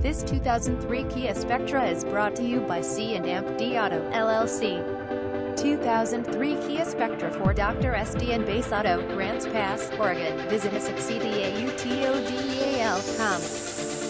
This 2003 Kia Spectra is brought to you by C&AMP Auto, LLC. 2003 Kia Spectra for Dr. SD and Base Auto, Grants Pass, Oregon. Visit us at cdautodeal.com.